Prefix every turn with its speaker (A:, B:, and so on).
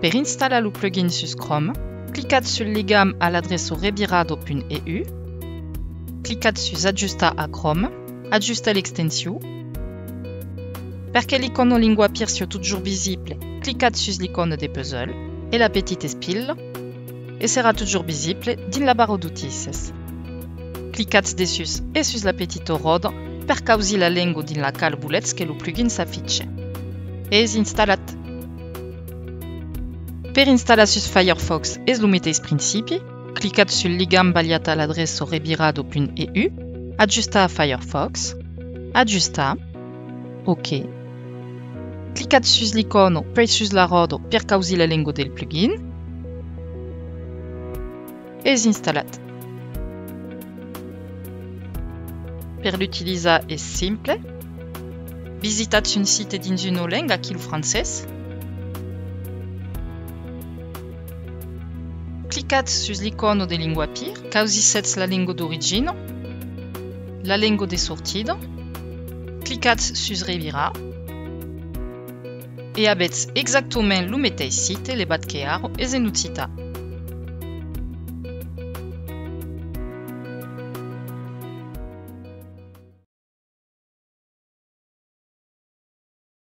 A: Per installer le plugin sur Chrome, cliquez sur l'igam à l'adresse rebirado.eu, cliquez sur Adjusta à Chrome, ajustez l'extension. Perché l'icône lingua pire soit toujours visible, cliquez sur l'icône des puzzles et la petite spille et sera toujours visible dans la barre d'outils. Cliquez dessus et sur la petite rode per causer la langue dans la cale boulette que le plugin s'affiche. Et installez. Per installer sur Firefox es lo mettez principi, cliquez sur l'igam baliata à l'adresse rebirado.eu, adjusta a Firefox, adjusta, OK. Cliquez sur l'icône per la rode per causer la langue del plugin, et installez. Per l'utiliser est simple. Visitate un site dans une langue aqui le clicatz sus l'icono de lingua pir, causissètz la lingua d'origine, la lingua de sortida, clicatz sus revira, e abetz exactament lo meteis site le bat que aro e zenutita.